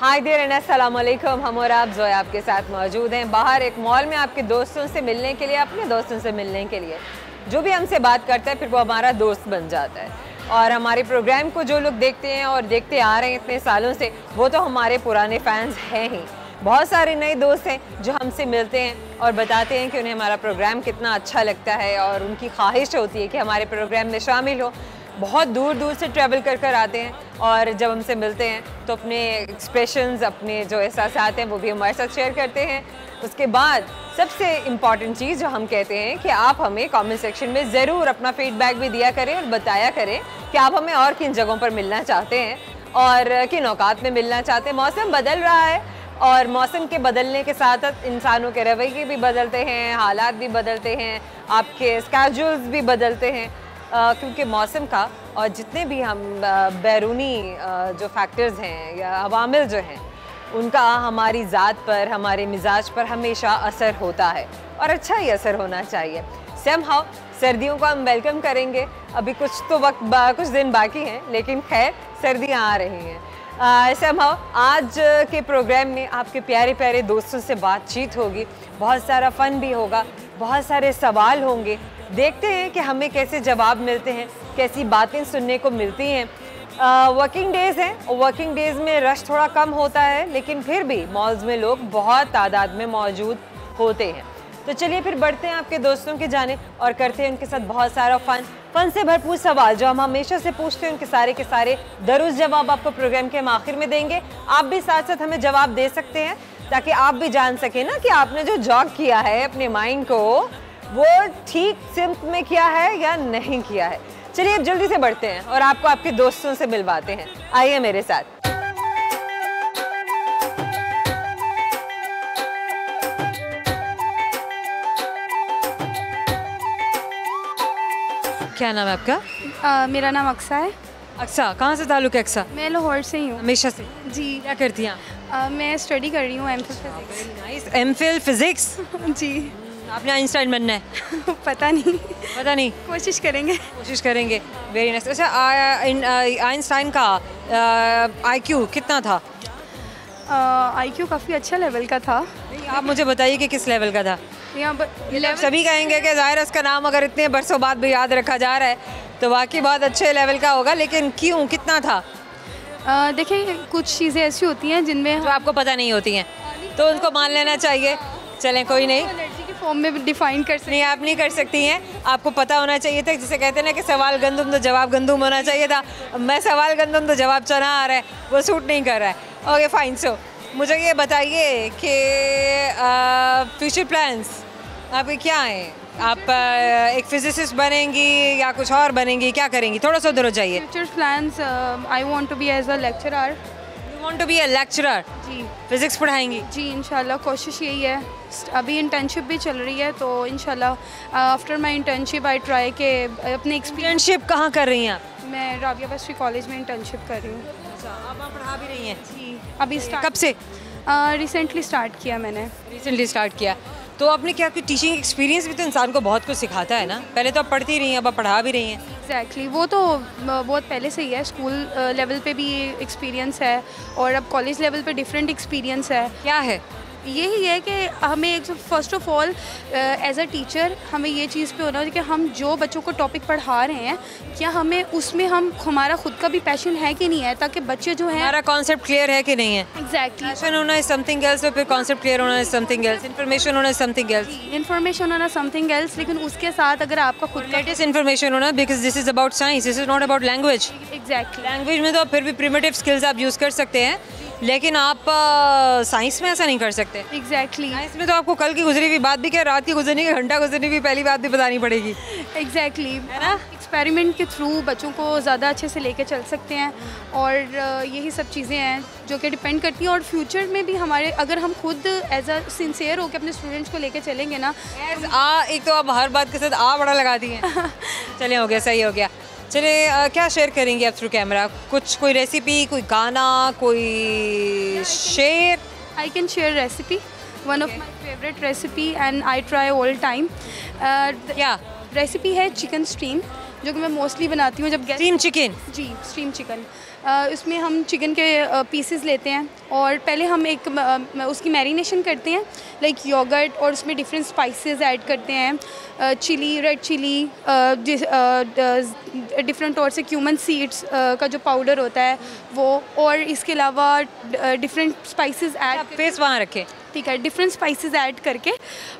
Hi there and अस्सलाम हम और आप जो आपके साथ मौजूद हैं। बाहर एक मॉल में आपके दोस्तों से मिलने के लिए, अपने दोस्तों से मिलने के लिए। जो भी हमसे बात करता है, फिर वो हमारा दोस्त बन जाता है। और हमारे प्रोग्राम को जो लोग देखते हैं और देखते आ रहे हैं इतने सालों से, वो तो हमारे पुराने फैंस हैं ही। बहुत सारे नए दोस्त हैं जो हमसे मिलते हैं और बताते हैं कि उन्हें हमारा प्रोग्राम कितना अच्छा लगता है और उनकी ख्वाहिश होती है कि हमारे प्रोग्राम में शामिल हो। बहुत दूर दूर से ट्रैवल कर कर आते हैं और जब हमसे मिलते हैं तो अपने एक्सप्रेशंस अपने जो एहसास आते हैं, वो भी हमारे साथ शेयर करते हैं। उसके बाद सबसे इंपॉर्टेंट चीज़ जो हम कहते हैं कि आप हमें कमेंट सेक्शन में ज़रूर अपना फीडबैक भी दिया करें और बताया करें कि आप हमें और किन जगहों पर मिलना चाहते हैं और किन औकात में मिलना चाहते हैं। मौसम बदल रहा है और मौसम के बदलने के साथ साथ इंसानों के रवैये भी बदलते हैं, हालात भी बदलते हैं, आपके स्केजूल्स भी बदलते हैं। क्योंकि मौसम का और जितने भी हम बैरूनी जो फैक्टर्स हैं या अवामिल जो हैं, उनका हमारी ज़ात पर, हमारे मिजाज पर हमेशा असर होता है और अच्छा ही असर होना चाहिए। सेम हाउ सर्दियों को हम वेलकम करेंगे। अभी कुछ तो वक्त कुछ दिन बाकी हैं, लेकिन खैर, सर्दियाँ आ रही हैं। सम हाउ आज के प्रोग्राम में आपके प्यारे प्यारे दोस्तों से बातचीत होगी। बहुत सारा फ़न भी होगा, बहुत सारे सवाल होंगे। देखते हैं कि हमें कैसे जवाब मिलते हैं, कैसी बातें सुनने को मिलती हैं। वर्किंग डेज़ हैं वर्किंग डेज़ में रश थोड़ा कम होता है, लेकिन फिर भी मॉल्स में लोग बहुत तादाद में मौजूद होते हैं। तो चलिए फिर बढ़ते हैं आपके दोस्तों के जाने और करते हैं उनके साथ बहुत सारा फ़न फ़न से भरपूर सवाल, जो हम हमेशा से पूछते हैं, उनके सारे के सारे दरुज जवाब आपको प्रोग्राम के हम आखिर में देंगे। आप भी साथ साथ हमें जवाब दे सकते हैं, ताकि आप भी जान सकें ना कि आपने जो जॉग किया है अपने माइंड को वो ठीक सिम्त में किया है या नहीं किया है? चलिए अब जल्दी से बढ़ते हैं और आपको आपके दोस्तों से मिलवाते हैं। आइए मेरे साथ। क्या नाम है आपका? आ, मेरा नाम अक्सा है। अक्सा कहाँ से ताल्लुक है अक्सा? मैं लाहौर से ही हूँ। हमेशा से। जी। क्या करती हैं मैं स्टडी कर रही हूँ M physics M Phil physics जी। आपने आइंस्टाइन बनना है। पता नहीं। पता नहीं। कोशिश करेंगे। कोशिश करेंगे। वेरी नाइस अच्छा आइंस्टाइन का आईक्यू कितना था? आईक्यू काफ़ी अच्छा लेवल का था। आप मुझे बताइए कि किस लेवल का था। यहाँ सभी कहेंगे कि ज़ाहिर उसका नाम अगर इतने बरसों बाद भी याद रखा जा रहा है तो वाकई बहुत अच्छे लेवल का होगा लेकिन क्यों? कितना था? देखिए कुछ चीज़ें ऐसी होती हैं जिनमें जो आपको पता नहीं होती हैं। तो उनको मान लेना चाहिए। चलें कोई नहीं। फॉर्म में डिफाइन कर सकते नहीं आप नहीं कर सकती हैं। आपको पता होना चाहिए था जिसे कहते हैं ना कि सवाल गंदुम तो जवाब गंदुम होना चाहिए था। मैं सवाल गंदुम तो जवाब चना आ रहा है वो सूट नहीं कर रहा है। ओके फाइन सो मुझे ये बताइए कि फ्यूचर प्लान्स आपके क्या हैं? आप एक फिजिसिस्ट बनेंगी या कुछ और बनेंगी क्या करेंगी? थोड़ा सा उधर हो जाइए। Future plans I want to be as a lecturer want to be a lecturer ji. Physics पढ़ाएँगी? जी इंशाल्लाह कोशिश यही है। अभी इंटर्नशिप भी चल रही है तो इंशाल्लाह after my internship I try के अपने एक्सपीरियंशिप कहाँ कर रही हैं? आप मैं राबिया बस्री कॉलेज में इंटर्नशिप कर रही हूँ। अच्छा पढ़ा भी रही हैं? जी अभी कब से? रिसेंटली स्टार्ट किया मैंने। रिसेंटली स्टार्ट किया। तो आपने क्या कि टीचिंग एक्सपीरियंस भी तो इंसान को बहुत कुछ सिखाता है ना? पहले तो आप पढ़ती रही हैं अब आप पढ़ा भी रही हैं। Exactly exactly. वो तो बहुत पहले से ही है। स्कूल लेवल पे भी एक्सपीरियंस है और अब कॉलेज लेवल पे डिफरेंट एक्सपीरियंस है। क्या है? यही है कि हमें एक first of all as a teacher हमें ये चीज़ पे होना चाहिए कि हम जो बच्चों को टॉपिक पढ़ा रहे हैं क्या हमें उसमें हम हमारा खुद का भी पैशन है कि नहीं है ताकि बच्चे जो है हमारा कॉन्सेप्ट क्लियर है कि नहीं है? एग्जैक्टली पैशन होना समथिंग एल्स और फिर कॉन्सेप्ट क्लियर होना समथिंग एल्स इन्फॉर्मेशन होना समथिंग एल्स इन्फॉर्मेशन होना समथिंग एल्स लेकिन उसके साथ अगर आपका खुद लेटेस्ट इन्फॉर्मेशन होना because this is about science this is not about language exactly language में तो फिर भी प्रिमेटिव स्किल्स आप यूज़ कर सकते हैं लेकिन आप साइंस में ऐसा नहीं कर सकते। Exactly exactly. साइंस में तो आपको कल की गुजरी हुई बात भी क्या रात की गुजरनी की घंटा गुजरनी हुई पहली बात भी बतानी पड़ेगी। Exactly exactly. है ना? एक्सपेरिमेंट के थ्रू बच्चों को ज़्यादा अच्छे से लेके चल सकते हैं और यही सब चीज़ें हैं जो कि डिपेंड करती हैं और फ्यूचर में भी हमारे अगर हम खुद एज अ सिंसियर होकर अपने स्टूडेंट्स को लेके चलेंगे ना एज आ एक तो आप हर बात के साथ आ बड़ा लगा दिए चलिए हो गया सही हो गया। चलिए क्या शेयर करेंगे आप थ्रू कैमरा कुछ कोई रेसिपी कोई गाना कोई share I can share recipe one of my favourite recipe and I try all time क्या? रेसिपी है चिकन स्टीम जो कि मैं मोस्टली बनाती हूँ जब स्टीम चिकन जी स्टीम चिकन इसमें हम चिकन के पीसेस लेते हैं और पहले हम एक उसकी मैरिनेशन करते हैं लाइक योगर्ट और उसमें डिफरेंट स्पाइसेस ऐड करते हैं। चिली रेड चिली डिफरेंट और से क्यूमन सीड्स का जो पाउडर होता है, वो और इसके अलावा डिफरेंट स्पाइसेस ऐड फेस वहाँ रखे। ठीक है डिफरेंट स्पाइसेस ऐड करके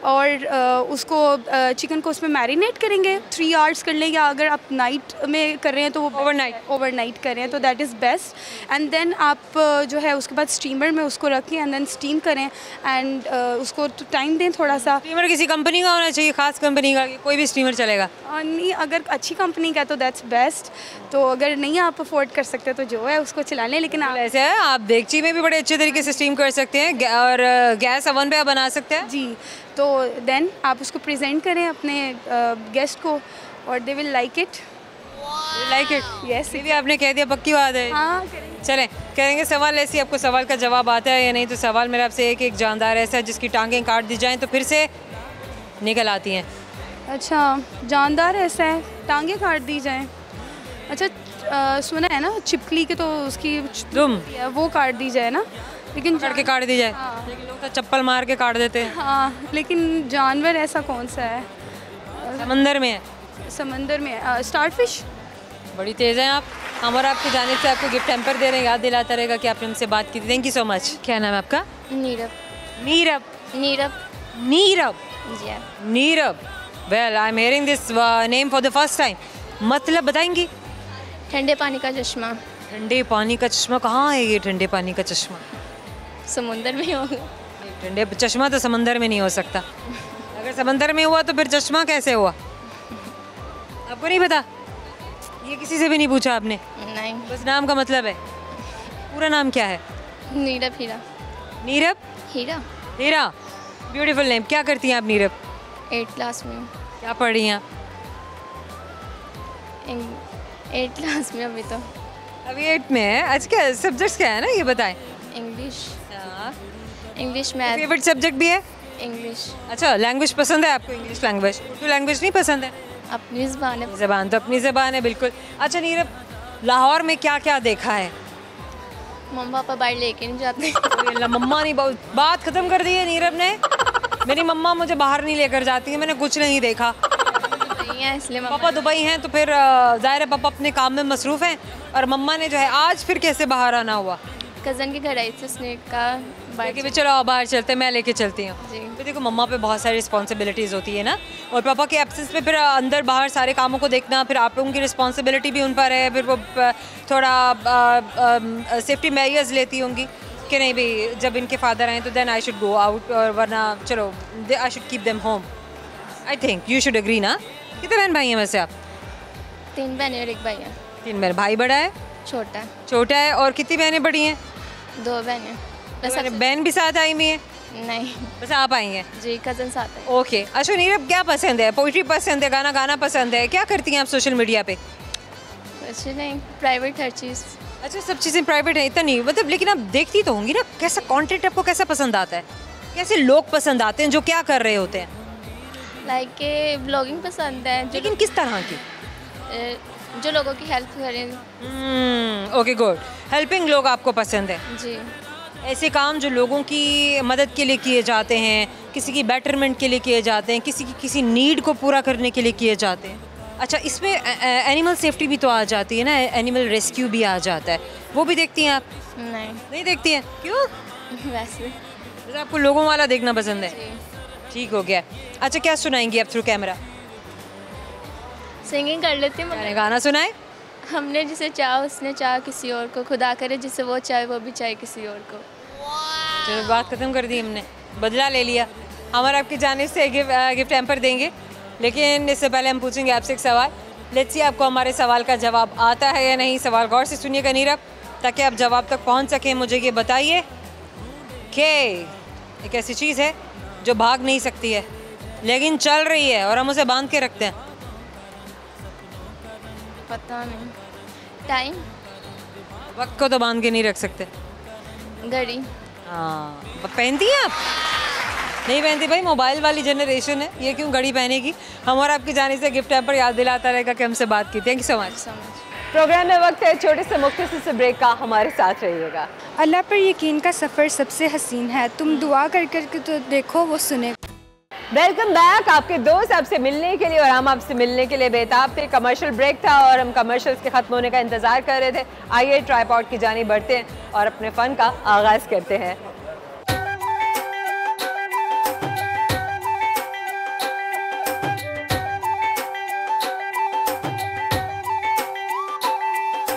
और उसको चिकन को उसमें मैरिनेट करेंगे। थ्री आवर्स कर लें या अगर आप नाइट में कर रहे हैं तो वो Overnight. ओवरनाइट कर रहे हैं तो that is best and then आप जो है उसके बाद स्टीमर में उसको रखें एंड देन स्टीम करें एंड उसको टाइम दें थोड़ा सा स्टीमर किसी कंपनी का होना चाहिए खास कंपनी का कोई भी स्टीमर चलेगा। नहीं अगर अच्छी कंपनी का तो दैट्स बेस्ट तो अगर नहीं आप अफोर्ड कर सकते तो जो है उसको चला लें लेकिन आप ऐसे है आप देगची में भी बड़े अच्छे तरीके से स्टीम कर सकते हैं और गैस अवन पे आप बना सकते हैं? जी तो देन आप उसको प्रेजेंट करें अपने गेस्ट को और they will like it like it yes ये भी आपने कह दिया पक्की बात है। हाँ करेंगे। चलें कहेंगे सवाल ऐसी आपको सवाल का जवाब आता है या नहीं तो सवाल मेरा आपसे एक एक जानदार ऐसा है जिसकी टांगें काट दी जाएँ तो फिर से निकल आती हैं। अच्छा जानदार ऐसा है टांगे काट दी जाएँ। अच्छा अ, सुना है ना छिपकली के तो उसकी दुम। वो काट दी जाए ना? लेकिन काट के काट दी जाए। हाँ। लेकिन लोग तो चप्पल मार के काट देते हैं। हाँ लेकिन जानवर ऐसा कौन सा है? समंदर में है। समंदर में स्टार फ़िश बड़ी तेज़ हैं आप। हम और आपकी जानिब से आपको गिफ्ट टेम्पर दे रहे हैं। याद दिलाता रहेगा कि आपने हमसे बात की थी। थैंक यू सो मच क्या नाम है आपका? नीरव। नीरब नीरव। नीरब जी हाँ। Well I am hearing this name for the first time मतलब बताएँगी? ठंडे पानी का चश्मा। ठंडे पानी का चश्मा? कहाँ है ये ठंडे पानी का चश्मा? समुंदर में होगा। ठंडे चश्मा तो समंदर में नहीं हो सकता। अगर समंदर में हुआ तो फिर चश्मा कैसे हुआ? आपको नहीं पता? ये किसी से भी नहीं पूछा आपने। नहीं। बस नाम का मतलब है। पूरा नाम क्या है? नीरव हीरा। नीरब? हीरा। हीरा। ब्यूटीफुल नेम क्या करती हैं आप नीरब? एट क्लास में। क्या पढ़ रही हैं? आप एट क्लास में अभी तो। अभी एट में है। आज क्या सब्जेक्ट्स क्या है ना? ये बताएँ। English English math favourite subject भी है? इंग्लिश अच्छा लैंग्वेज पसंद है आपको इंग्लिश लैंग्वेज उर्दू लैंग्वेज नहीं पसंद है? अपनी ज़बान है। ज़बान तो अपनी ज़बान है बिल्कुल। अच्छा नीरब लाहौर में क्या क्या देखा है? मम्मा पापा बाहर लेके नहीं जाते। मम्मा नहीं बहुत बात ख़त्म कर दी है नीरब ने। मेरी मम्मा मुझे बाहर नहीं लेकर जाती है मैंने कुछ नहीं देखा। इसलिए पापा दुबई हैं तो फिर ज़ाहिर है पापा अपने काम में मसरूफ़ हैं। और मम्मा ने जो है आज फिर कैसे बाहर आना हुआ? कज़न के घर आई थी उसने कहा बाहर भी चलो बाहर चलते हैं मैं लेके चलती हूँ। तो देखो मम्मा पे बहुत सारी रिस्पॉन्सिबिलिटीज़ होती है ना। और पापा के एब्सेंस में फिर अंदर बाहर सारे कामों को देखना फिर आप लोगों की रिस्पॉन्सिबिलिटी भी उन पर है फिर वो थोड़ा सेफ्टी मेजर्स लेती होंगी कि नहीं भाई जब इनके फादर आए तो then I should go out और वरना चलो I should keep them home I think you should agree ना? कितने बहन भाई हैं वैसे आप? तीन बहनें और एक भाई है। तीन बहन। भाई बड़ा है? छोटा है। छोटा है और कितनी बहनें बड़ी हैं? दो बहनें बस बहन- बहन भी साथ आई हुई हैं? नहीं। बस आप आई हैं? जी कज़न साथ है। ओके अच्छा नीरब क्या पसंद है? पोइट्री पसंद है गाना गाना पसंद है? क्या करती हैं आप सोशल मीडिया पे? कुछ नहीं प्राइवेट हर चीज़। अच्छा सब चीज़ें प्राइवेट है इतना। नहीं मतलब लेकिन आप देखती तो होंगी ना कैसा कंटेंट आपको कैसा पसंद आता है? कैसे लोग पसंद आते हैं जो क्या कर रहे होते हैं? लाइक के ब्लॉगिंग पसंद है लेकिन किस तरह की? जो लोगों की हेल्प करें। ओके गुड हेल्पिंग लोग आपको पसंद है। जी। ऐसे काम जो लोगों की मदद के लिए किए जाते हैं किसी की बेटरमेंट के लिए किए जाते हैं किसी की किसी नीड को पूरा करने के लिए किए जाते हैं। अच्छा इसमें एनिमल सेफ्टी भी तो आ जाती है ना? एनिमल रेस्क्यू भी आ जाता है। वो भी देखती हैं आप? नहीं। नहीं देखती हैं? क्यों? वैसे। वैसे आपको लोगों वाला देखना पसंद है। ठीक हो गया। अच्छा क्या सुनाएँगी आप थ्रू कैमरा सिंगिंग कर लेती हूँ गाना सुनाए? हमने जिसे चाहा उसने चाहा किसी और को। खुदा करे जिसे वो चाहे वो भी चाहे किसी और को। चलो बात ख़त्म कर दी हमने। बदला ले लिया। हम और आपकी जानिब से गिफ्ट गिफ्ट हैम्पर देंगे। लेकिन इससे पहले हम पूछेंगे आपसे एक सवाल। लेट्स सी आपको हमारे सवाल का जवाब आता है या नहीं। सवाल गौर से सुनिएगा नीरब ताकि आप जवाब तक पहुँच सकें। मुझे ये बताइए कि एक ऐसी चीज़ है जो भाग नहीं सकती है। लेकिन चल रही है और हम उसे बाँध के रखते हैं। पता नहीं। टाइम। वक्त को तो बाँध के नहीं रख सकते। घड़ी। हाँ पहनती हैं आप? नहीं पहनती भाई मोबाइल वाली जनरेशन है। ये क्यों घड़ी पहनेगी? हम और आपकी जाने से गिफ्ट पर याद दिलाता रहेगा कि हमसे बात की। Thank you so much programme में वक्त है छोटे से मुख्तर से ब्रेक का हमारे साथ रहिएगा। अल्लाह पर यकीन का सफ़र सबसे हसीन है। तुम दुआ कर कर के तो देखो वो सुने। वेलकम बैक आपके दोस्त आपसे मिलने के लिए और हम आपसे मिलने के लिए बेताब थे। कमर्शियल ब्रेक था और हम कमर्शियल्स के ख़त्म होने का इंतज़ार कर रहे थे। आइए ट्राईपॉड की जानी बढ़ते हैं और अपने फ़न का आगाज़ करते हैं।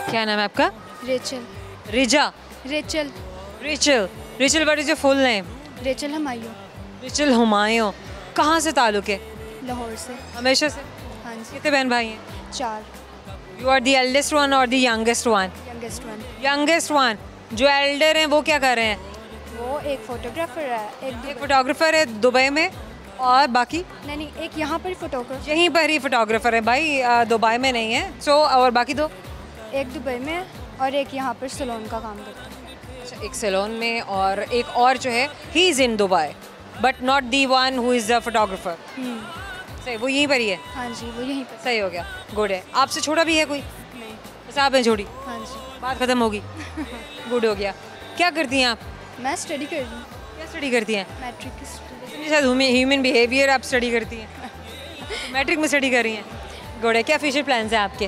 क्या नाम है आपका? Rachel. Riza. Rachel. Rachel. Rachel what is your full name Rachel Humayun. Rachel Humayun कहाँ से ताल्लुक है? लाहौर से। हमेशा से? हाँ जी। कितने बहन भाई हैं? चार। You are the eldest one और the youngest one youngest one youngest one जो एल्डर हैं वो क्या कर रहे हैं? वो एक फोटोग्राफर है एक एक फोटोग्राफर है दुबई में और बाकी? नहीं नहीं एक यहाँ पर फोटोग्राफर यहीं पर ही फोटोग्राफर है भाई दुबई में नहीं है। सो so, और बाकी दो? एक दुबई में और एक यहाँ पर सलोन का काम करता है। अच्छा एक सैलून में और एक और जो है he is in Dubai but not the one who is the photographer सही वो यहीं पर ही है। हाँ जी वो यहीं पर। सही हो गया। गुड है। आपसे छोटा भी है कोई? नहीं। बस आप हैं छोटी। हाँ जी। बात ख़त्म होगी। गुड हो गया। क्या करती हैं आप? मैं स्टडी कर रही हूँ। क्या स्टडी करती हैं? मैट्रिक की स्टडी मेरे ह्यूमन बिहेवियर आप स्टडी करती हैं। मैट्रिक में स्टडी कर रही हैं। गुड है। क्या फ्यूचर प्लान्स हैं आपके?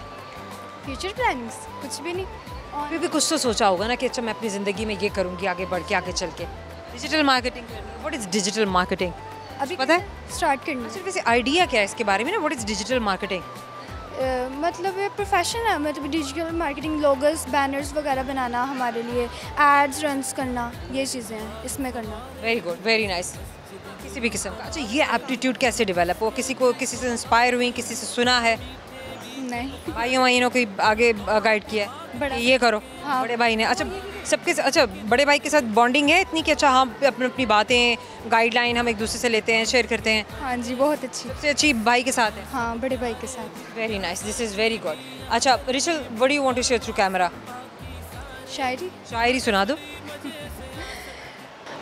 फ्यूचर प्लानिंग्स कुछ भी नहीं। और भी कुछ तो सोचा होगा ना कि अच्छा मैं अपनी ज़िंदगी में ये करूँगी आगे बढ़ के आगे चल के। Digital marketing what is digital marketing अभी पता है? स्टार्ट करनी अच्छा वैसे आइडिया क्या है इसके बारे में ना? व्हाट इज़ डिजिटल मार्केटिंग मतलब ये प्रोफेशन है। मतलब डिजिटल मार्केटिंग लोगोस बैनर्स वगैरह बनाना हमारे लिए एड्स रन्स करना ये चीज़ें हैं इसमें करना। वेरी गुड वेरी नाइस किसी भी किस्म का। अच्छा ये एप्टीट्यूड कैसे डेवलप हो किसी को किसी से इंस्पायर हुई किसी से सुना है? नहीं। भाइयों वाइयों कोई आगे गाइड किया है। ये करो हाँ। बड़े भाई ने। अच्छा सबके अच्छा बड़े भाई के साथ बॉन्डिंग है इतनी कि अच्छा हम अपनी अपनी बातें गाइडलाइन हम एक दूसरे से लेते हैं शेयर करते हैं। हाँ जी बहुत अच्छी। सबसे अच्छी भाई के साथ है। हाँ बड़े भाई के साथ। Very nice this is very good अच्छा Rachel what you want to share through camera शायरी? शायरी सुना दो।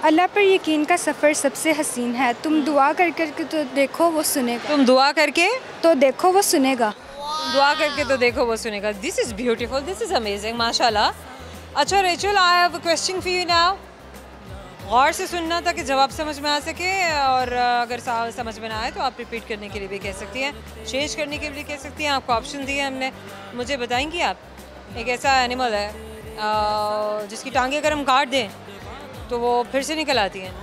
अल्लाह पर यकीन का सफ़र सबसे हसीन है। तुम दुआ कर कर के तो देखो वो सुनेगा। तुम दुआ करके? तो देखो वो सुनेगा। दुआ करके तो देखो वो सुनेगा। This is beautiful this is amazing माशाल्लाह। अच्छा Rachel I have a question for you now गौर से सुनना ताकि जवाब समझ में आ सके और अगर समझ में ना आए तो आप रिपीट करने के लिए भी कह सकती हैं चेंज करने के लिए कह सकती हैं आपको ऑप्शन दिए हमने। मुझे बताएँगी आप? एक ऐसा एनिमल है जिसकी टांगे अगर हम काट दें तो वो फिर से निकल आती हैं।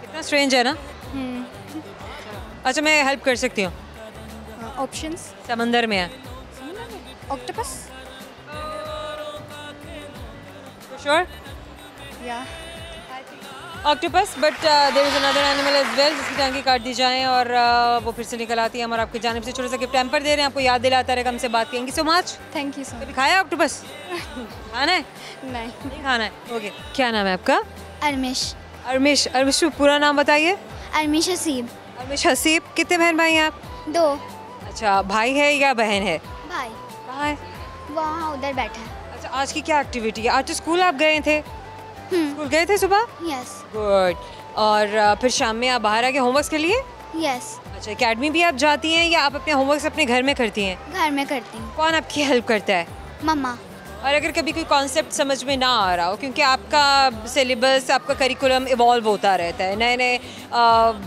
कितना स्ट्रेंज है ना? अच्छा मैं हेल्प कर सकती हूँ। ऑप्शंस समंदर में है। ऑक्टोपस श्योर या octopus but there is another animal as well जिसकी टांगी काट दी जाए और uh, वो फिर से निकल आती है हम और आपकी जानब से छोटा सा गिफ्ट टैम्पर दे रहे हैं आपको याद दिलाता रहेगा हमसे बात करेंगे। So much thank you so कभी खाया ऑक्टोपस खाना है? नहीं। नहीं खाना है? ओके क्या नाम है आपका? अरमिश। अरमिश। अरमिश पूरा नाम बताइए। अरमिश हसीब। अरमिश हसीब। कितने बहन भाई हैं आप? दो। अच्छा भाई है या बहन है? भाई। कहाँ है? वहाँ उधर बैठा है। अच्छा आज की क्या एक्टिविटी है? आज तो स्कूल आप गए थे? हम्म, स्कूल गए थे सुबह? यस गुड और फिर शाम में आप बाहर आके होमवर्क के लिए? यस अच्छा एकेडमी भी आप जाती हैं या आप अपने होमवर्क अपने घर में करती हैं? घर में करती हूँ। कौन आपकी हेल्प करता है? मम्मा। और अगर कभी कोई कॉन्सेप्ट समझ में ना आ रहा हो क्योंकि आपका सिलेबस आपका करिकुलम इवॉल्व होता रहता है नए नए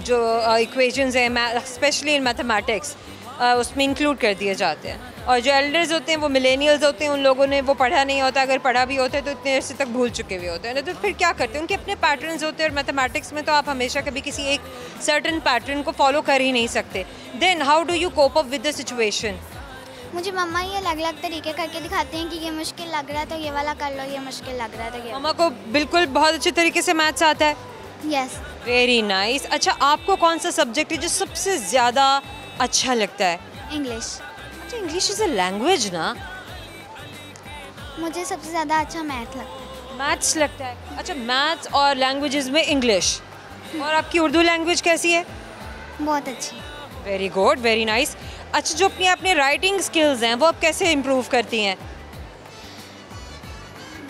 जो इक्वेशंस हैं स्पेशली इन मैथमेटिक्स उसमें इंक्लूड कर दिए जाते हैं। और जो एल्डर्स होते हैं वो मिलेनियल्स होते हैं उन लोगों ने वो पढ़ा नहीं होता अगर पढ़ा भी होता है तो इतने अर्से तक भूल चुके हुए होते हैं। तो फिर क्या करते हैं? उनके अपने पैटर्न्स होते हैं और मैथमेटिक्स में तो आप हमेशा कभी किसी एक सर्टन पैटर्न को फॉलो कर ही नहीं सकते। Then how do you cope up with the situation मुझे मम्मा ये अलग अलग तरीके करके दिखाते हैं कि ये मुश्किल लग रहा है तो ये वाला कर लो ये मुश्किल लग रहा है तो ये मामा को बिल्कुल बहुत अच्छे तरीके से मैथ्स आता है। यस वेरी नाइस अच्छा आपको कौन सा सब्जेक्ट है जो सबसे ज़्यादा अच्छा लगता है। इंग्लिश अच्छा इंग्लिश इज़ अ लैंग्वेज ना? मुझे सबसे ज़्यादा अच्छा मैथ लगता है। मैथ्स लगता है। अच्छा मैथ्स और लैंग्वेजेस में इंग्लिश और आपकी उर्दू लैंग्वेज कैसी है? बहुत अच्छी। वेरी गुड वेरी नाइस अच्छा जो अपनी अपने राइटिंग स्किल्स हैं वो आप कैसे इम्प्रूव करती हैं?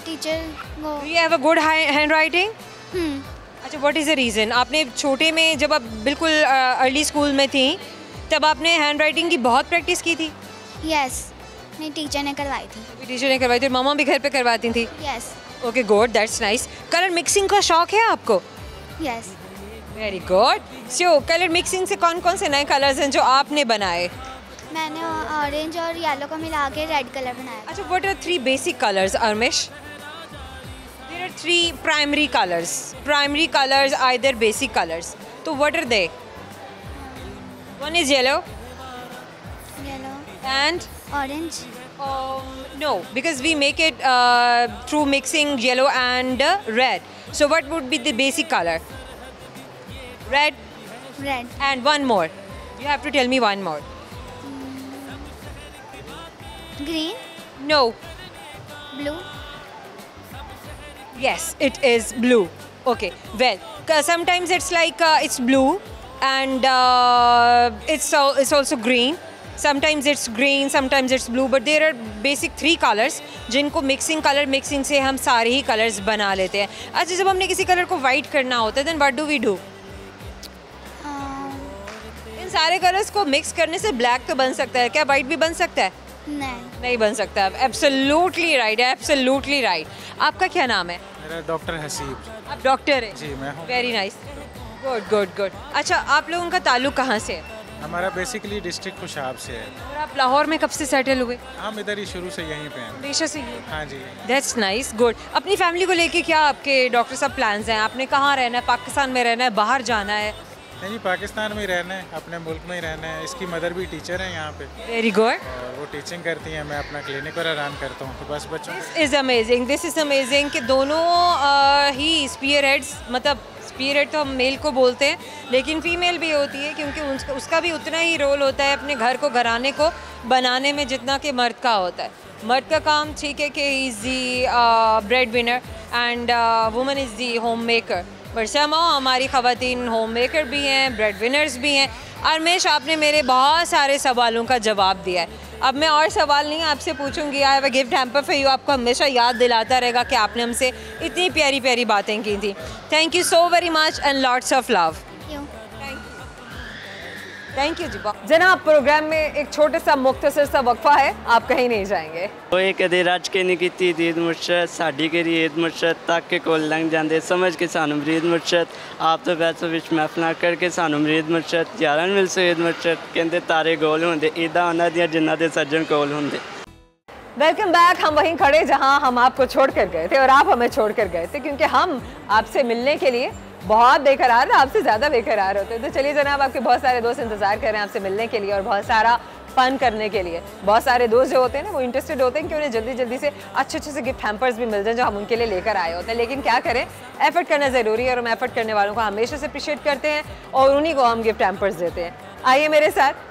टीचर वो you have a good handwriting hmm. अच्छा व्हाट इज़ द रीज़न आपने छोटे में जब आप बिल्कुल अर्ली स्कूल में थी तब आपने हैंड राइटिंग की बहुत प्रैक्टिस की थी? यस yes, मेरी टीचर ने करवाई थी। टीचर ने करवाई थी मामा भी घर पे करवाती थी। Yes okay good that's nice colour mixing का शौक है आपको? Yes very good so colour mixing से कौन कौन से नए कलर्स हैं जो आपने बनाए? मैंने ऑरेंज और येलो को मिला के रेड कलर बनाया। अच्छा what are three basic colours Armish there are three primary colours primary colours either basic colours तो what are they One is yellow. Yellow. And? Orange. Um, no, because we make it uh, through mixing yellow and uh, red. So what would be the basic color? Red? Red. And one more. You have to tell me one more. Mm. Green? No. Blue? Yes, it is blue. Okay, well, sometimes it's like uh, it's blue, and uh, it's al- it's also green. Sometimes it's green, sometimes it's blue, but there are basic three colors. जिनको mixing color mixing से हम सारे ही colors बना लेते हैं। अच्छा जब हमने किसी color को white करना होता है then what do we do? इन सारे कलर्स को मिक्स करने से ब्लैक तो बन सकता है। क्या वाइट भी बन सकता है? नहीं। नहीं बन सकता। एब्सोल्युटली राइट एब्सोल्युटली राइट आपका क्या नाम है? मेरा डॉक्टर हसीब आप डॉक्टर हैं? जी मैं very nice good good good अच्छा आप लोगों का ताल्लुक कहाँ से है? हमारा बेसिकली डिस्ट्रिक्ट खुशाब से है। और आप लाहौर में कब से सेटल हुए? हम इधर ही शुरू से यहीं पे हैं। हमेशा से ये हाँ जी। दैट्स नाइस गुड अपनी फैमिली को लेके क्या आपके डॉक्टर साहब प्लान्स हैं? आपने कहाँ रहना है? पाकिस्तान में रहना है? बाहर जाना है? नहीं पाकिस्तान में ही रहना है अपने मुल्क में ही रहना है। इसकी मदर भी टीचर है यहाँ पे। वेरी गुड वो टीचिंग करती हैं मैं अपना क्लिनिक और रन करता हूँ। तो बस बच्चों this is amazing this is amazing कि दोनों uh, ही स्पीयर हेड्स मतलब स्पीयर हेड तो हम मेल को बोलते हैं, लेकिन फीमेल भी होती है क्योंकि उसका भी उतना ही रोल होता है अपने घर को, घराने को बनाने में जितना कि मर्द का होता है। मर्द का काम ठीक है कि is the breadwinner and woman is the homemaker बरसमा हमारी ख़वातीन होम मेकर भी हैं ब्रेड विनर्स भी हैं। अरमेश, आपने मेरे बहुत सारे सवालों का जवाब दिया है। अब मैं और सवाल नहीं, आपसे पूछूँगी। I have gift hamper for you आपको हमेशा याद दिलाता रहेगा कि आपने हमसे इतनी प्यारी प्यारी बातें की थी। Thank you so very much and lots of love thank you जी जनाब प्रोग्राम में एक छोटे सा मुख्तसर सा वक्फा है आप कहीं नहीं जाएँगे। ओए कदे रज के निकीती ईद मुर्शद साडी केरी ईद मुर्शद तक के कोल लंघ जाते समझ के सानू मरीद मुर्शद। आप तो वैसे बिच महफला करके सानू मरीद मुर्शद यारा मिल सो ईद मुर्शद। केंद्र तारे गोल होंगे ईदा उन्होंने जिन्हों के सज्जन कोल होंगे वेलकम बैक हम वहीं खड़े जहाँ हम आपको छोड़ कर गए थे और आप हमें छोड़ कर गए थे क्योंकि हम आपसे मिलने के लिए बहुत बेकरार आपसे ज़्यादा बेकरार होते हैं। तो चलिए जनाब, आपके बहुत सारे दोस्त इंतज़ार कर रहे हैं आपसे मिलने के लिए और बहुत सारा फन करने के लिए। बहुत सारे दोस्त जो होते हैं ना, वो इंटरेस्टेड होते हैं कि उन्हें जल्दी जल्दी से अच्छे अच्छे से गिफ्ट हैम्पर्स भी मिल जाए जो हम उनके लिए लेकर आए होते हैं। लेकिन क्या करें? एफर्ट करना ज़रूरी है और हम एफर्ट करने वालों को हमेशा से अप्रिशिएट करते हैं और उन्हीं को हम गिफ्ट हैम्पर्स देते हैं। आइए मेरे साथ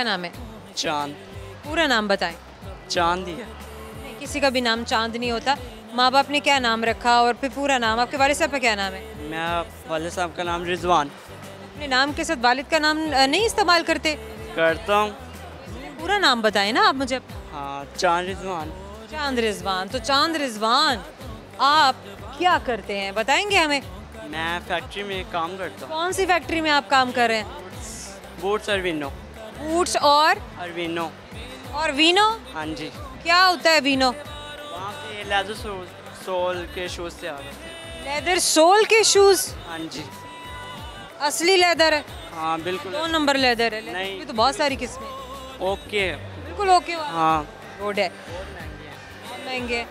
क्या नाम है? चाँद। पूरा नाम बताएँ। चाँद। ही है किसी का भी नाम चाँद नहीं होता। माँ बाप ने क्या नाम रखा और फिर पूरा नाम? आपके वाले साहब का क्या नाम है? मैं वाले साहब का नाम रिजवान। अपने नाम के साथ वालिद का नाम नहीं इस्तेमाल करते? करता हूँ। पूरा नाम बताए ना आप मुझे। हाँ चाँद रिजवान। चाँद रिजवान तो चाँद रिजवान आप क्या करते हैं? बताएँगे हमें। मैं फैक्ट्री में काम करता हूँ। कौन सी फैक्ट्री में आप काम कर रहे हैं? बोर्ड सर्विनो। बूट्स और? अरविनो और वीनो हाँ जी. क्या होता है वीनो वहाँ पे लेदर सोल के शूज़ से आ रहे थे. लेदर सोल के शूज़ हाँ जी. असली लेदर है? हाँ बिल्कुल. दो नंबर लेदर है. लेदर नहीं। तो बहुत सारी किस्में ओके बिल्कुल ओके हाँ. गुड है. महँगे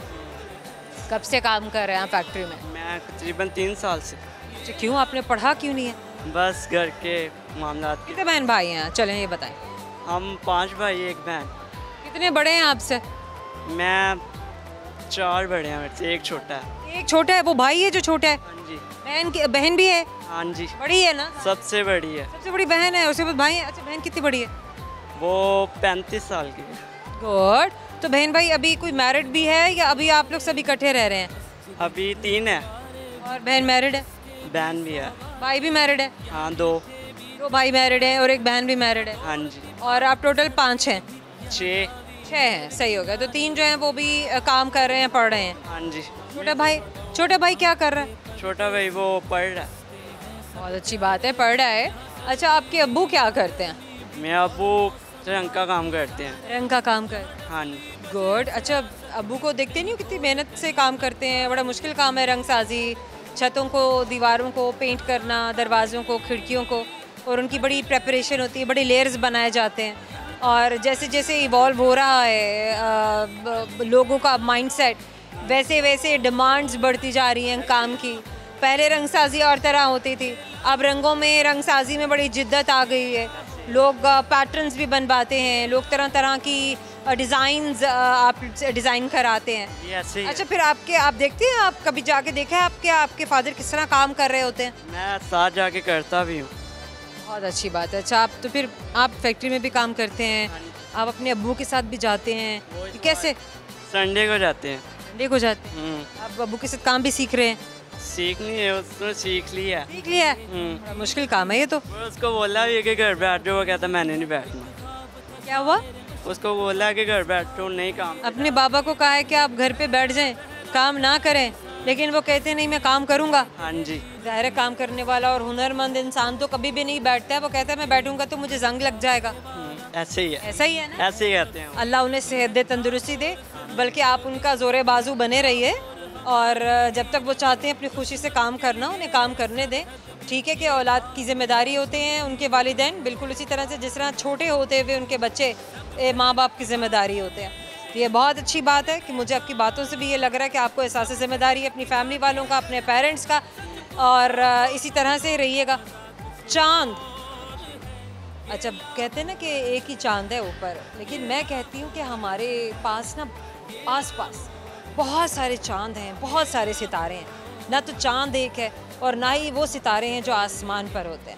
कब से काम कर रहे हैं फैक्ट्री में? मैं तकरीबन तीन साल से. अच्छा, क्यों? आपने पढ़ा क्यों नहीं है? बस घर के मामला कितने बहन भाई हैं? चलें ये बताएँ। हम पाँच भाई एक बहन। कितने बड़े हैं आपसे? मैं चार बड़े हैं मेरे से एक छोटा है। एक छोटा है वो भाई है जो छोटा है? हाँ जी। बहन की बहन भी है? हाँ जी। बड़ी है ना? सबसे बड़ी है। सबसे बड़ी बहन है उसके बाद भाई है? अच्छा बहन कितनी बड़ी है? वो पैंतीस साल की है। गुड। तो बहन भाई अभी कोई मैरिड भी है या अभी आप लोग सब इकट्ठे रह रहे हैं? अभी तीन है। और बहन मैरिड है? बहन भी है। भाई भी मैरिड है? हाँ दो। दो भाई मैरिड हैं और एक बहन भी मैरिड है। हाँ जी। और आप टोटल पाँच हैं? छः। छः हैं सही हो गया। तो तीन जो हैं वो भी काम कर रहे हैं पढ़ रहे हैं। हाँ जी। छोटा भाई छोटा भाई क्या कर रहा है? छोटा भाई वो पढ़ रहा है। बहुत अच्छी बात है पढ़ रहा है। अच्छा आपके अबू क्या करते हैं? मैं अबू रंग का काम करते हैं। रंग का काम कर हाँ जी। गुड अच्छा अब्बू को देखते नहीं हो कितनी मेहनत से काम करते हैं? बड़ा मुश्किल काम है रंग साजी छतों को, दीवारों को पेंट करना, दरवाज़ों को, खिड़कियों को और उनकी बड़ी प्रेपरेशन होती है, बड़े लेयर्स बनाए जाते हैं। और जैसे जैसे इवॉल्व हो रहा है ब- लोगों का माइंडसेट वैसे वैसे डिमांड्स बढ़ती जा रही हैं काम की। पहले रंगसाजी और तरह होती थी, अब रंगों में, रंगसाजी में बड़ी जिद्दत आ गई है। लोग पैटर्न्स भी बनवाते हैं, लोग तरह तरह की डिज़ाइंस आप डिज़ाइन कराते हैं। ऐसे अच्छा फिर आपके आप देखते हैं आप कभी जाके देखा है आपके आपके फादर किस तरह काम कर रहे होते हैं? मैं साथ जाके करता भी हूँ। बहुत अच्छी बात है। अच्छा आप तो फिर आप फैक्ट्री में भी काम करते हैं। आप अपने अबू के साथ भी जाते हैं। कैसे? संडे को जाते हैं। संडे को जाते हैं। हम्म, आप अब्बू के साथ काम भी सीख रहे हैं? सीख नहीं है उसने सीख लिया सीख लिया है? हम्म। मुश्किल काम है ये तो। उसको बोला भी है कि घर बैठ जाओ वो कहता मैंने नहीं बैठना। क्या हुआ? उसको बोला कि घर बैठो नहीं काम अपने बाबा को कहा है कि आप घर पे बैठ जाएँ काम ना करें लेकिन वो कहते नहीं मैं काम करूँगा। हाँ जी। ज़ाहिर काम करने वाला और हुनरमंद इंसान तो कभी भी नहीं बैठता है। वो कहता है मैं बैठूँगा तो मुझे जंग लग जाएगा। हम्म, ऐसे ही है। ऐसा ही है ना? ऐसे ही कहते हैं अल्लाह उन्हें सेहत दे तंदुरुस्ती दे बल्कि आप उनका जोरे बाजू बने रहिए। और जब तक वो चाहते हैं अपनी खुशी से काम करना, उन्हें काम करने दें। ठीक है कि औलाद की ज़िम्मेदारी होते हैं उनके वालिदैन, बिल्कुल उसी तरह से जिस तरह छोटे होते हुए उनके बच्चे माँ बाप की ज़िम्मेदारी होते हैं। तो ये बहुत अच्छी बात है कि मुझे आपकी बातों से भी ये लग रहा है कि आपको एहसास ज़िम्मेदारी है अपनी फैमिली वालों का, अपने पेरेंट्स का। और इसी तरह से रहिएगा। चाँद। अच्छा कहते हैं ना कि एक ही चाँद है ऊपर, लेकिन मैं कहती हूँ कि हमारे पास ना आस पास बहुत सारे चाँद हैं, बहुत सारे सितारे हैं। ना तो चाँद एक है और ना ही वो सितारे हैं जो आसमान पर होते हैं।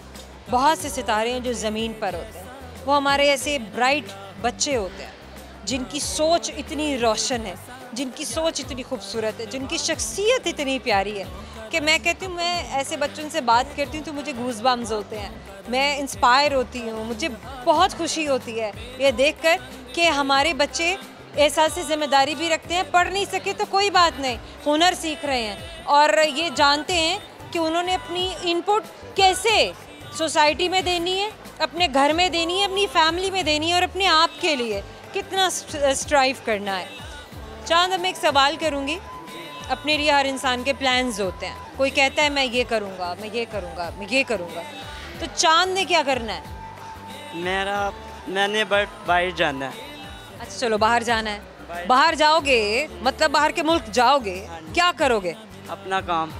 बहुत से सितारे हैं जो ज़मीन पर होते हैं। वो हमारे ऐसे ब्राइट बच्चे होते हैं, जिनकी सोच इतनी रोशन है, जिनकी सोच इतनी खूबसूरत है, जिनकी शख्सियत इतनी प्यारी है कि मैं कहती हूँ, मैं ऐसे बच्चों से बात करती हूँ तो मुझे बम्स होते हैं। मैं इंस्पायर होती हूँ, मुझे बहुत खुशी होती है ये देखकर कि हमारे बच्चे एहसास से ज़िम्मेदारी भी रखते हैं, पढ़ नहीं सके तो कोई बात नहीं, हुनर सीख रहे हैं। और ये जानते हैं कि उन्होंने अपनी इनपुट कैसे सोसाइटी में देनी है, अपने घर में देनी है, अपनी फैमिली में देनी है और अपने आप के लिए कितना स्ट्राइव करना है। चाँद, अब मैं एक सवाल करूँगी। अपने लिए हर इंसान के प्लान्स होते हैं। कोई कहता है, मैं ये करूँगा, मैं ये करूँगा, मैं ये करूँगा। तो चाँद ने क्या करना है? मेरा, मैंने बट बाहर जाना है। अच्छा चलो बाहर जाना है। बाहर जाओगे मतलब बाहर के मुल्क जाओगे क्या करोगे? अपना काम।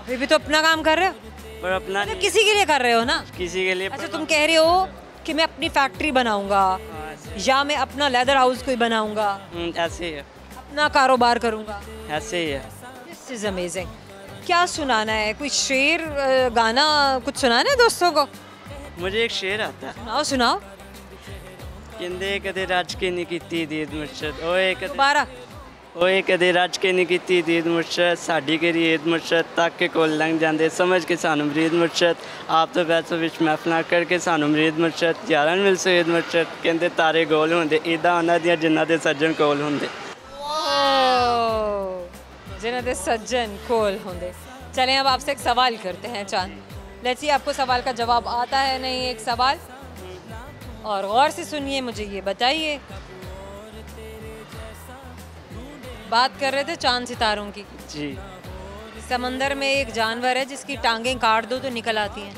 अभी भी तो अपना काम कर रहे हो? पर अपना मतलब किसी के लिए कर रहे हो ना? किसी के लिए अच्छा तुम कह रहे हो कि मैं अपनी फैक्ट्री बनाऊँगा या मैं अपना लेदर हाउस कोई बनाऊँगा। हम्म, ऐसे ही है। अपना कारोबार करूँगा। ऐसे ही है। दिस इज़ अमेजिंग क्या सुनाना है? कोई शेर गाना कुछ सुनाना है दोस्तों को? मुझे एक शेर आता है। सुनाओ सुनाओ। ਕਹਿੰਦੇ ਕਦੇ ਰੱਜ ਕੇ ਨਹੀਂ ਕੀਤੀ ਦੀਦ ਮੁਰਸ਼ਦ ਓਏ ਕਦੇ दोबारा ਓਏ ਕਦੇ ਰੱਜ ਕੇ ਨਹੀਂ ਕੀਤੀ ਦੀਦ ਮੁਰਸ਼ਦ ਸਾਡੀ ਕਿਹੜੀ ਈਦ ਮੁਰਸ਼ਦ ਤੱਕ ਕੇ ਕੋਲ ਲੰਘ ਜਾਂਦੇ ਸਮਝ ਕੇ ਸਾਨੂੰ ਮਰੀਦ ਮੁਰਸ਼ਦ ਆਪ ਤੋਂ ਵੈਸੋ ਵਿੱਚ ਮਹਿਫਲਾਂ ਕਰਕੇ ਸਾਨੂੰ ਮਰੀਦ ਮੁਰਸ਼ਦ ਯਾਰਾਂ ਨੂੰ ਮਿਲ ਸੋ ਈਦ ਮੁਰਸ਼ਦ ਕਹਿੰਦੇ ਤਾਰੇ ਗੋਲ ਹੁੰਦੇ ਇਦਾਂ ਉਹਨਾਂ ਦੀਆਂ ਜਿਨ੍ਹਾਂ ਦੇ ਸੱਜਣ ਕੋਲ ਹੁੰਦੇ जिन्हें सज्जन कोल होंगे चलें अब आपसे एक सवाल करते हैं चांद लेट्स सी आपको सवाल का जवाब आता है नहीं एक सवाल और गौर से सुनिए मुझे ये बताइए। बात कर रहे थे चाँद सितारों की। जी। समंदर में एक जानवर है जिसकी टांगें काट दो तो निकल आती हैं।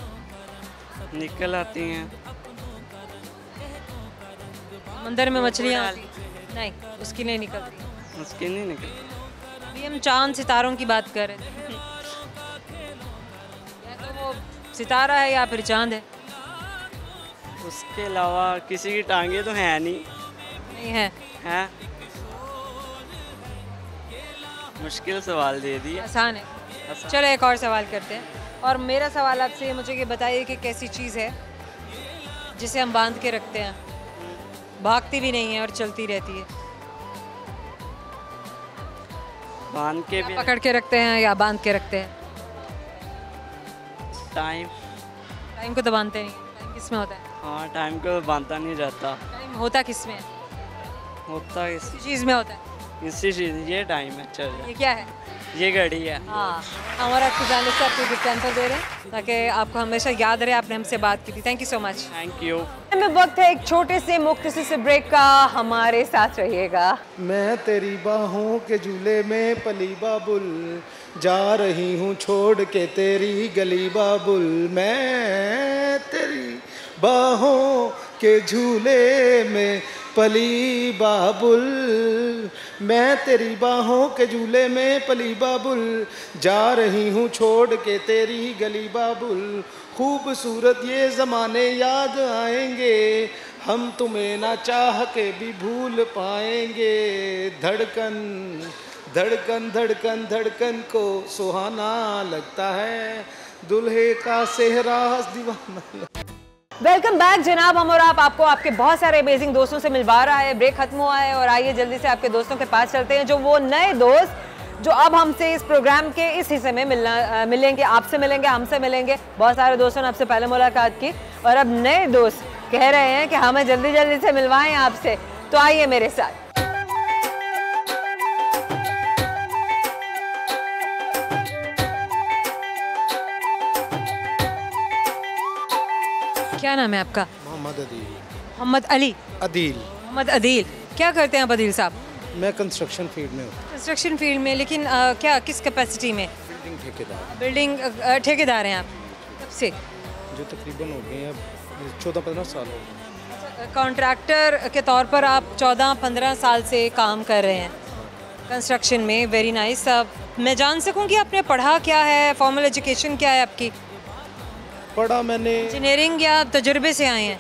निकल आती हैं। समंदर में मछलियाँ नहीं उसकी नहीं निकलती। उसकी नहीं निकल अभी हम चाँद सितारों की बात कर रहे थे। या तो वो सितारा है या फिर चाँद है। उसके अलावा किसी की टांगे तो हैं नहीं। नहीं है। हैं? मुश्किल सवाल दे दिया आसान है। आसान। चलो एक और सवाल करते हैं। और मेरा सवाल आपसे मुझे ये बताइए कि कैसी चीज़ है जिसे हम बाँध के रखते हैं। भागती भी नहीं है और चलती रहती है। बाँध के भी पकड़ के रखते हैं या बाँध के रखते हैं। टाइम टाइम को तो बांधते नहीं। टाइम किसमें होता है? हाँ टाइम को बांधता नहीं रहता। टाइम होता किसमें? होता इस चीज़ में होता है? इसी चीज़ ये टाइम है चल ये क्या है? ये घड़ी है। हाँ हमारा आपकी जाने से आपको गिफ्ट टेम्पर दे रहे हैं ताकि आपको हमेशा याद रहे आपने हमसे बात की थी। Thank you so much thank you में वक्त है एक छोटे से मुख्तसर से ब्रेक का। हमारे साथ रहिएगा। मैं तेरी बाहों के झूले में पली बाबुल जा रही हूँ छोड़ के तेरी गली बाबुल। मैं तेरी बाहों के झूले में, पली बाबुल, मैं तेरी बाहों के झूले में, पली बाबुल, जा रही हूँ छोड़ के तेरी गली बाबुल। खूबसूरत ये ज़माने याद आएँगे, हम तुम्हें ना चाह के भी भूल पाएँगे। धड़कन धड़कन धड़कन धड़कन को सुहाना लगता है, दुल्हे का सेहरा दीवाना वेलकम बैक जनाब हम और आप आपको आपके बहुत सारे अमेजिंग दोस्तों से मिलवा रहा है। ब्रेक खत्म हुआ है और आइए जल्दी से आपके दोस्तों के पास चलते हैं जो वो नए दोस्त जो अब हमसे इस प्रोग्राम के इस हिस्से में मिलना आ, मिलेंगे आपसे मिलेंगे हमसे मिलेंगे। बहुत सारे दोस्तों ने आपसे पहले मुलाकात की और अब नए दोस्त कह रहे हैं कि हमें जल्दी जल्दी से मिलवाएँ आपसे। तो आइए मेरे साथ। नाम है आपका? मोहम्मद अदील। मोहम्मद अली। अदील। मोहम्मद अदील। क्या करते हैं आप अदील साहब? मैं कंस्ट्रक्शन फ़ील्ड में हूँ। कंस्ट्रक्शन फ़ील्ड में लेकिन अ, क्या किस कैपेसिटी में? बिल्डिंग ठेकेदार। बिल्डिंग ठेकेदार हैं आप। कब से? जो तकरीबन हो गए हैं चौदह पंद्रह साल हो गए। कॉन्ट्रैक्टर के तौर पर आप 14-15 साल से काम कर रहे हैं। कंस्ट्रक्शन में वेरी नाइस मैं जान सकूँ कि आपने पढ़ा क्या है? फॉर्मल एजुकेशन क्या है आपकी? पढ़ा मैंने। इंजीनियरिंग या तजुर्बे से आए हैं?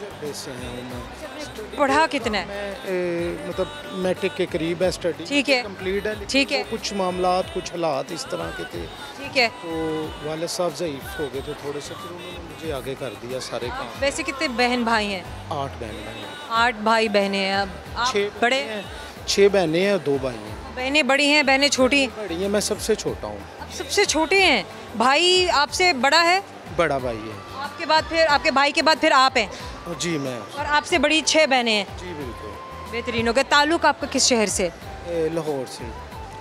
पढ़ा कितना है? ए, मतलब मैट्रिक के करीब है स्टडी ठीक है। कंप्लीट है ठीक है। कुछ मामला कुछ हालात इस तरह के थे ठीक है। तो वाले साहब ज़यीफ हो गए थे थोड़े से फिर उन्होंने मुझे आगे कर दिया सारे काम। वैसे कितने बहन भाई हैं? आठ बहन भाई हैं। आठ भाई बहनें हैं। अब छः बड़े? छः बहनें हैं दो भाई हैं। बहनें बड़ी हैं बहनें छोटी हैं? बड़ी हैं मैं सबसे छोटा हूँ। सबसे छोटे हैं? भाई आपसे बड़ा है? बड़ा भाई है। आपके बाद फिर आपके भाई के बाद फिर आप हैं? जी मैं। और आपसे बड़ी छह बहनें हैं। जी बिल्कुल। बेहतरीन हो गया ताल्लुक आपका किस शहर से? लाहौर से।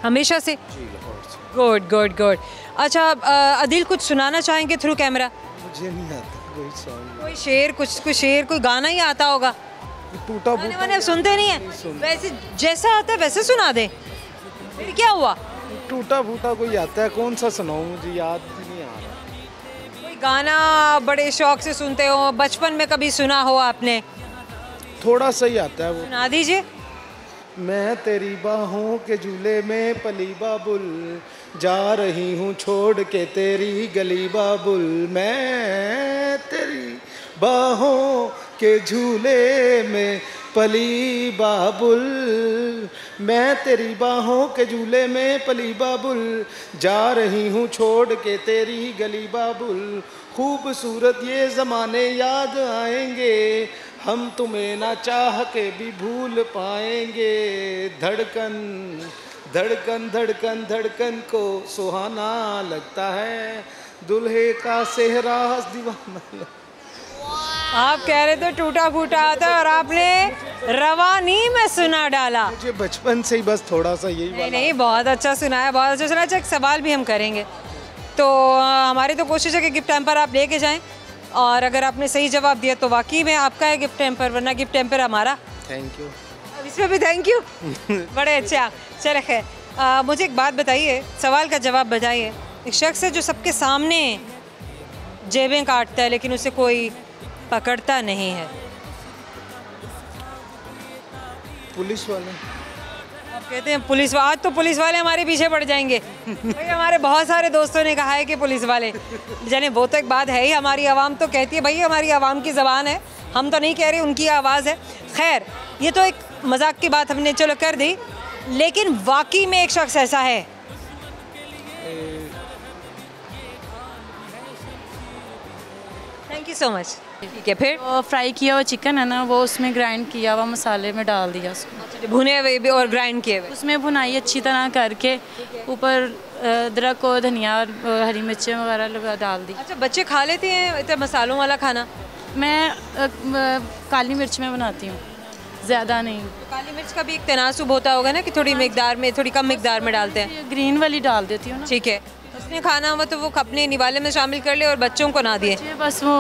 हमेशा से? जी लाहौर से। Good good good. अच्छा अदिल कुछ सुनाना चाहेंगे थ्रू कैमरा मुझे नहीं आता कोई सॉन्ग कोई शेर कुछ कोई शेर कोई गाना ही आता होगा। टूटा वाने आप सुनते नहीं है। वैसे जैसा आता है वैसे सुना दे। फिर क्या हुआ? टूटा फूटा कोई आता है कौन सा सुनाऊं मुझे याद गाना बड़े शौक से सुनते हो बचपन में कभी सुना हो आपने? थोड़ा सा ही आता है वो। सुना दीजिए। मैं तेरी बाहों के झूले में पली बाबुल जा रही हूँ छोड़ के तेरी गली बाबुल। मैं तेरी बाहों के झूले में पली बाबुल, मैं तेरी बाहों के झूले में पली बाबुल, जा रही हूँ छोड़ के तेरी गली बाबुल। खूबसूरत ये ज़माने याद आएँगे, हम तुम्हें ना चाह के भी भूल पाएँगे। धड़कन धड़कन धड़कन धड़कन को सुहाना लगता है, दुल्हे का सेहरा दीवाना लगता आप कह रहे थे टूटा फूटा आता है और आपने रवानी में सुना डाला। मुझे बचपन से ही बस थोड़ा सा यही नहीं नहीं बहुत अच्छा सुनाया बहुत अच्छा सुना अच्छा एक सवाल भी हम करेंगे। तो हमारी तो कोशिश है कि गिफ्ट टेम्पर आप लेके जाएँ। और अगर आपने सही जवाब दिया तो वाकई में आपका है गिफ्ट टेम्पर वरना गिफ्ट टेम्पर हमारा। थैंक यू अब इसमें भी थैंक यू बड़े अच्छे आप चले खैर। मुझे एक बात बताइए सवाल का जवाब बताइए। एक शख्स है जो सबके सामने जेबें काटता है लेकिन उसे कोई पकड़ता नहीं है। पुलिस वाले। आप कहते हैं पुलिस आज तो पुलिस वाले हमारे पीछे पड़ जाएँगे। भाई हमारे बहुत सारे दोस्तों ने कहा है कि पुलिस वाले जाने वो तो एक बात है ही हमारी आवाम तो कहती है भाई हमारी आवाम की ज़बान है हम तो नहीं कह रहे उनकी आवाज़ है। खैर ये तो एक मज़ाक की बात हमने चलो कर दी लेकिन वाकई में एक शख्स ऐसा है। थैंक यू सो मच ठीक है फिर? फ्राई किया हुआ चिकन है ना वो उसमें ग्राइंड किया हुआ मसाले में डाल दिया उसको भुने हुए भी और ग्राइंड किए हुए? उसमें भुनाई अच्छी तरह करके ऊपर अदरक और धनिया और हरी मिर्चें वगैरह लगा डाल दी। अच्छा बच्चे खा लेते हैं इतना मसालों वाला खाना? मैं काली मिर्च में बनाती हूँ ज़्यादा नहीं। तो काली मिर्च का भी एक तनासुब होता होगा ना कि थोड़ी मकदार में थोड़ी कम मकदार में डालते हैं। ग्रीन वाली डाल देती हूँ ठीक है। उसने खाना हुआ तो वो अपने निवाले में शामिल कर ले और बच्चों को ना दिए। बस वो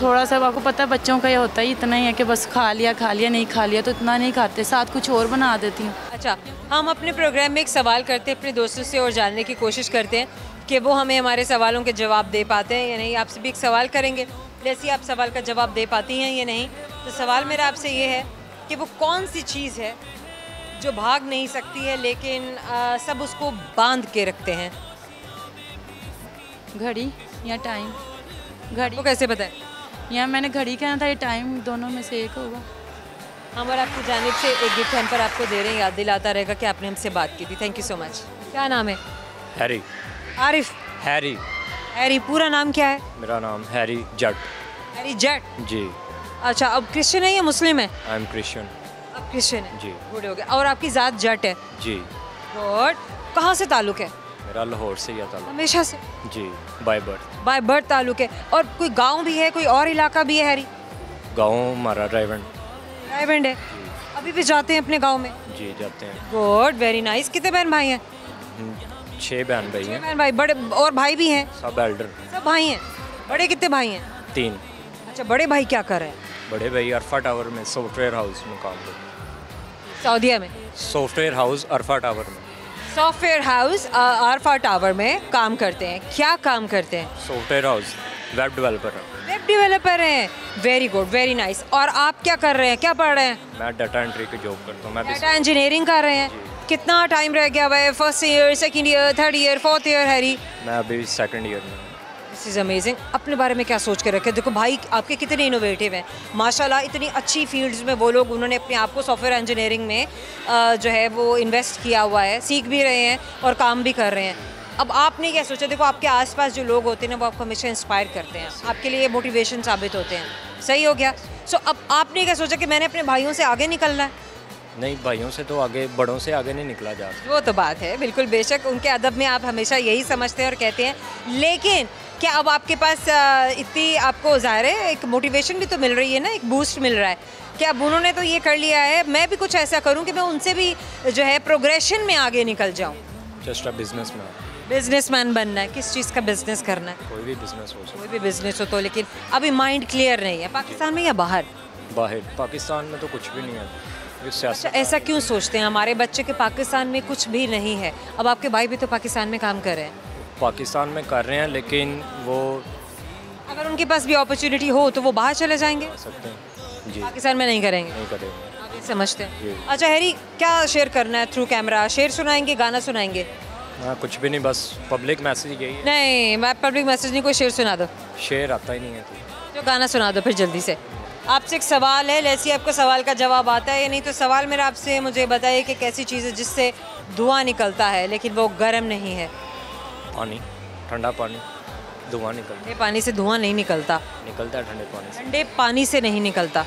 थोड़ा सा आपको पता है बच्चों का ये होता ही इतना ही है कि बस खा लिया खा लिया नहीं खा लिया तो इतना नहीं खाते साथ कुछ और बना देती हूँ। अच्छा हम अपने प्रोग्राम में एक सवाल करते हैं अपने दोस्तों से और जानने की कोशिश करते हैं कि वो हमें हमारे सवालों के जवाब दे पाते हैं या नहीं। आपसे भी एक सवाल करेंगे जैसे आप सवाल का जवाब दे पाती हैं या नहीं तो सवाल मेरा आपसे ये है कि वो कौन सी चीज़ है जो भाग नहीं सकती है लेकिन आ, सब उसको बाँध के रखते हैं। घड़ी या टाइम घड़ी। वो कैसे बताए यहाँ मैंने घड़ी कहना था ये टाइम दोनों में से एक होगा। हम और आपकी जानिब से एक गिफ्ट हम पर आपको दे रहे हैं याद दिलाता रहेगा कि आपने हमसे बात की थी। थैंक यू सो मच क्या नाम है? हैरी। आरिफ। हैरी। हैरी पूरा नाम क्या है? मेरा नाम हैरी जट। हैरी जट? जी। अच्छा अब क्रिश्चियन है या मुस्लिम है? आई एम क्रिश्चियन अब क्रिश्चियन है। जी। गुड हो गया और आपकी ज़ात जट है? जी। गुड कहाँ से ताल्लुक है? मेरा लाहौर से ही आता हमेशा से? जी बाय बर्थ बाय बर्थ ताल्लुक है और कोई गाँव भी है कोई और इलाका भी है हैरी? गाँव हमारा ड्राइवन रायबंड है? अभी भी जाते हैं अपने गाँव में? जी जाते हैं। Good very nice. कितने बहन भाई हैं? हम्म, छः बहन भाई हैं। बहन भाई। बड़े और भाई भी हैं? सब एल्डर सब भाई हैं? बड़े कितने भाई हैं? तीन। अच्छा बड़े भाई क्या कर रहे हैं? बड़े भाई अरफा टावर में सॉफ्टवेयर हाउस में काम करते सऊदीया में? सॉफ्टवेयर हाउस अरफा टावर में। सॉफ्टवेयर हाउस आरफा टावर में काम करते हैं। क्या काम करते हैं? Software house web developer web developer हैं। वेरी गुड वेरी नाइस और आप क्या कर रहे हैं? क्या पढ़ रहे हैं? मैं डाटा एंट्री की जॉब करता हूँ। मैं डाटा इंजीनियरिंग कर रहे हैं। कितना टाइम रह गया भाई? First year second year third year fourth year Harry मैं अभी सेकंड ईयर में हूँ। दिस इज़ अमेजिंग अपने बारे में क्या सोच के रखे? देखो भाई आपके कितने इनोवेटिव हैं। माशाल्लाह इतनी अच्छी फील्ड्स में वो लोग उन्होंने अपने आप को सॉफ्टवेयर इंजीनियरिंग में जो है वो इन्वेस्ट किया हुआ है। सीख भी रहे हैं और काम भी कर रहे हैं। अब आपने क्या सोचा? देखो आपके आसपास जो लोग होते हैं ना वो आपको हमेशा इंस्पायर करते हैं। आपके लिए मोटिवेशन साबित होते हैं। सही हो गया। सो अब आपने क्या सोचा कि मैंने अपने भाइयों से आगे निकलना है? नहीं भाइयों से तो आगे बड़ों से आगे नहीं निकला जा वो तो बात है बिल्कुल बेशक उनके अदब में आप हमेशा यही समझते हैं और कहते हैं। लेकिन क्या अब आपके पास इतनी आपको ज़ाहिर है एक मोटिवेशन भी तो मिल रही है ना एक बूस्ट मिल रहा है। क्या अब उन्होंने तो ये कर लिया है? मैं भी कुछ ऐसा करूँ कि मैं उनसे भी जो है प्रोग्रेशन में आगे निकल जाऊँ। जस्ट बिज़नेस मैन बिजनेसमैन बनना है किस चीज़ का बिज़नेस करना है? कोई भी बिज़नेस हो कोई भी बिज़नेस हो तो लेकिन अभी माइंड क्लियर नहीं है पाकिस्तान में या बाहर? बाहर। पाकिस्तान में तो कुछ भी नहीं है। अच्छा ऐसा क्यों सोचते हैं? हमारे बच्चे के पाकिस्तान में कुछ भी नहीं है। अब आपके भाई भी तो पाकिस्तान में काम कर रहे हैं। पाकिस्तान में कर रहे हैं लेकिन वो अगर उनके पास भी अपॉर्चुनिटी हो तो वो बाहर चले जाएँगे? सकते हैं। जी। पाकिस्तान में नहीं करेंगे? नहीं करेंगे। आप ये समझते हैं। अच्छा हैरी क्या शेयर करना है थ्रू कैमरा शेयर सुनाएँगे गाना सुनाएँगे? हाँ कुछ भी नहीं बस पब्लिक मैसेज यही है। नहीं मैं पब्लिक मैसेज नहीं कोई शेर सुना दो। शेयर आता ही नहीं है तो गाना सुना दो फिर जल्दी से। आपसे एक सवाल है लेसी आपको सवाल का जवाब आता है या नहीं? तो सवाल मेरा आपसे मुझे बताइए कि कैसी चीज़ है जिससे धुआँ निकलता है लेकिन वो गर्म नहीं है। पानी ठंडा पानी धुआँ निकलता। ठंडे पानी से धुआँ नहीं निकलता। निकलता है ठंडे पानी से। ठंडे पानी से नहीं निकलता।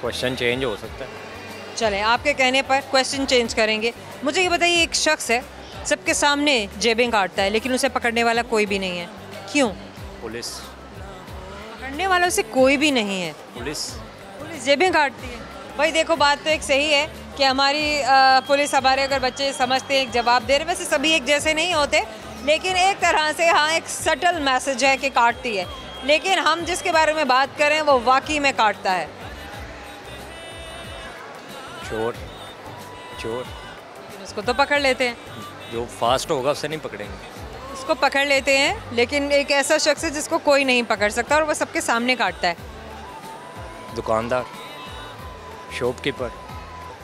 क्वेश्चन चेंज हो सकता है। चलें आपके कहने पर क्वेश्चन चेंज करेंगे। मुझे ये बताइए एक शख्स है सबके सामने जेबें काटता है लेकिन उसे पकड़ने वाला कोई भी नहीं है। क्यों? पुलिस। पकड़ने वालों से कोई भी नहीं है। पुलिस। पुलिस जेबें काटती है। भाई देखो बात तो एक सही है कि हमारी पुलिस हमारे अगर बच्चे समझते हैं एक जवाब दे रहे वैसे सभी एक जैसे नहीं होते लेकिन एक तरह से हाँ एक सटल मैसेज है कि काटती है। लेकिन हम जिसके बारे में बात करें वो वाकई में काटता है। चोर चोर। उसको तो पकड़ लेते हैं। जो फास्ट होगा उसे नहीं पकड़ेंगे। उसको पकड़ लेते हैं लेकिन एक ऐसा शख्स है जिसको कोई नहीं पकड़ सकता और वो सबके सामने काटता है। दुकानदार। शॉपकीपर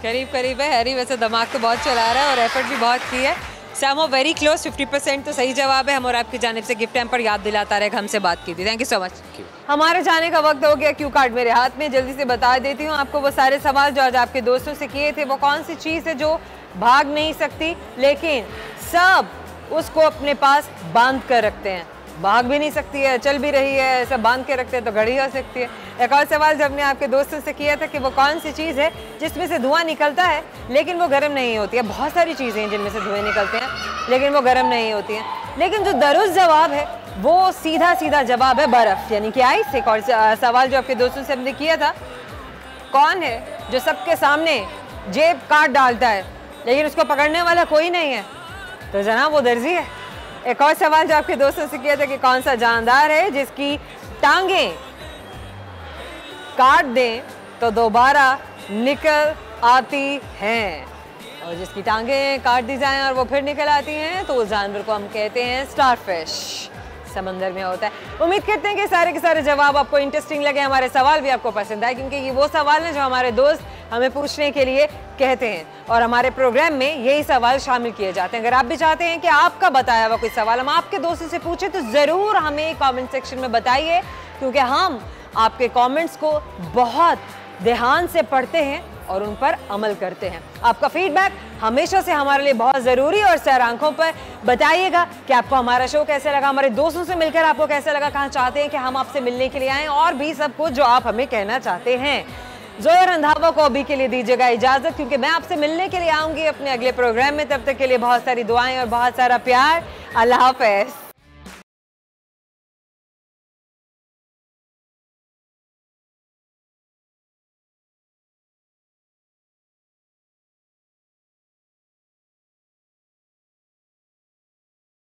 करीब करीब है हैरी वैसे दिमाग तो बहुत चला रहा है और एफर्ट भी बहुत की है। सैमो वेरी क्लोज 50 परसेंट तो सही जवाब है। हम और आपकी जानब से गिफ्ट पर याद दिलाता रहे हमसे बात की थी थैंक यू सो मच हमारे जाने का वक्त हो गया क्यू कार्ड मेरे हाथ में? जल्दी से बता देती हूँ आपको वो सारे सवाल जो आज आपके दोस्तों से किए थे वो कौन सी चीज़ है जो भाग नहीं सकती? लेकिन सब उसको अपने पास बाँध कर रखते हैं। भाग भी नहीं सकती है, चल भी रही है, ऐसा बाँध के रखते हैं तो घड़ी हो सकती है। एक और सवाल जब हमने आपके दोस्तों से किया था कि वो कौन सी चीज़ है जिसमें से धुआँ निकलता है, लेकिन वो गर्म नहीं होती है। बहुत सारी चीज़ें हैं जिनमें से धुएँ निकलते हैं, लेकिन वो गर्म नहीं होती हैं। लेकिन जो दरुज जवाब है, वो सीधा सीधा जवाब है बर्फ़। यानी कि आइस, एक और सवाल जो आपके दोस्तों से हमने किया था, कौन है जो सबके सामने जेब काट डालता है, लेकिन उसको पकड़ने वाला कोई नहीं है? तो जनाब, वो दर्जी है। एक और सवाल जो आपके दोस्तों से किया था कि कौन सा जानदार है जिसकी टांगे काट दें तो दोबारा निकल आती हैं। और जिसकी टांगे काट दी जाएँ और वो फिर निकल आती हैं तो उस जानवर को हम कहते हैं स्टारफिश। समंदर में होता है। उम्मीद करते हैं कि सारे के सारे जवाब आपको इंटरेस्टिंग लगे, हमारे सवाल भी आपको पसंद आए, क्योंकि ये वो सवाल हैं जो हमारे दोस्त हमें पूछने के लिए कहते हैं। और हमारे प्रोग्राम में यही सवाल शामिल किए जाते हैं। अगर आप भी चाहते हैं कि आपका बताया हुआ कोई सवाल हम आपके दोस्तों से पूछें तो ज़रूर हमें कमेंट सेक्शन में बताइए, क्योंकि हम आपके कमेंट्स को बहुत ध्यान से पढ़ते हैं। और उन पर अमल करते हैं। आपका फीडबैक हमेशा से हमारे लिए बहुत ज़रूरी और सर आँखों पर बताइएगा कि आपको हमारा शो कैसे लगा, हमारे दोस्तों से मिलकर आपको कैसे लगा, कहाँ चाहते हैं कि हम आपसे मिलने के लिए आएँ और भी सब कुछ जो आप हमें कहना चाहते हैं। जोया रंधावा को अभी के लिए दीजिएगा इजाज़त, क्योंकि मैं आपसे मिलने के लिए आऊँगी अपने अगले प्रोग्राम में। तब तक के लिए बहुत सारी दुआएँ और बहुत सारा प्यार। अल्लाह हाफ़